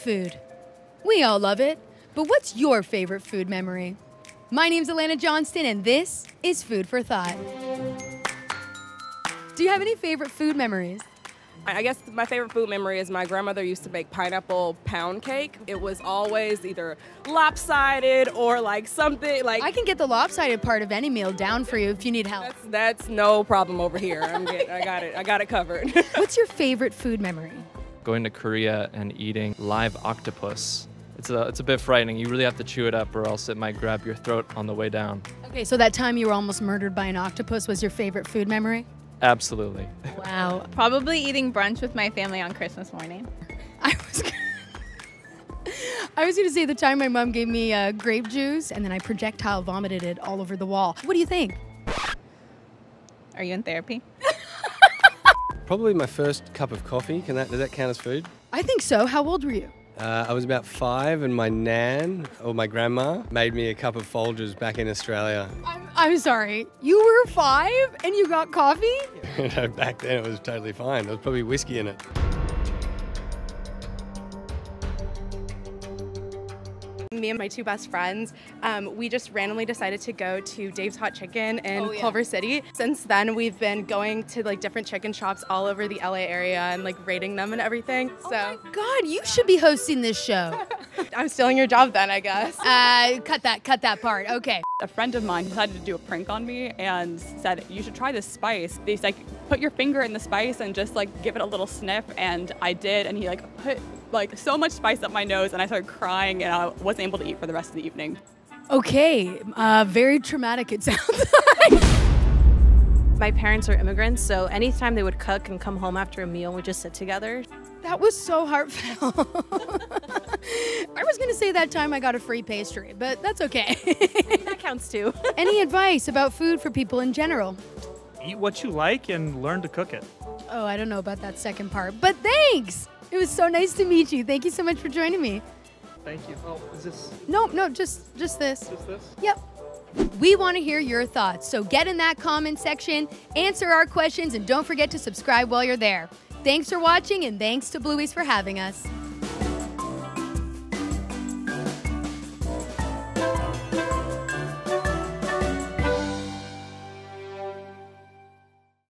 Food. We all love it, but what's your favorite food memory? My name's Alana Johnston, and this is Food for Thought. Do you have any favorite food memories? I guess my favorite food memory is my grandmother used to make pineapple pound cake. It was always either lopsided or like something like. I can get the lopsided part of any meal down for you if you need help. That's, that's no problem over here. I'm get, I got it. I got it covered. What's your favorite food memory? Going to Korea and eating live octopus. It's a, it's a bit frightening. You really have to chew it up or else it might grab your throat on the way down. Okay, so that time you were almost murdered by an octopus was your favorite food memory? Absolutely. Wow. Probably eating brunch with my family on Christmas morning. I was I was going to say the time my mom gave me uh, grape juice and then I projectile vomited it all over the wall. What do you think? Are you in therapy? Probably my first cup of coffee. Can that does that count as food? I think so. How old were you? Uh, I was about five, and my nan or my grandma made me a cup of Folgers back in Australia. I'm, I'm sorry. You were five and you got coffee? back then, it was totally fine. There was probably whiskey in it. Me and my two best friends, um, we just randomly decided to go to Dave's Hot Chicken in Oh, yeah. Culver City. Since then, we've been going to like different chicken shops all over the LA area and like rating them and everything. So God, you should be hosting this show. I'm stealing your job then, I guess. Uh, cut that, cut that part. Okay. a friend of mine decided to do a prank on me and said you should try this spice he's like put your finger in the spice and just like give it a little sniff and i did and he like put like so much spice up my nose and i started crying and i wasn't able to eat for the rest of the evening Okay. Uh, very traumatic, it sounds like. My parents are immigrants, so anytime they would cook and come home after a meal, we just sit together. That was so heartfelt. I was going to say that time I got a free pastry, but that's okay. That counts too. Any advice about food for people in general? eat what you like and learn to cook it. Oh, I don't know about that second part, but thanks. It was so nice to meet you. Thank you so much for joining me. Thank you. Oh, is this No, no, just just this. just this? Yep. We want to hear your thoughts, so get in that comment section, answer our questions, and don't forget to subscribe while you're there. Thanks for watching, and thanks to Blueys for having us.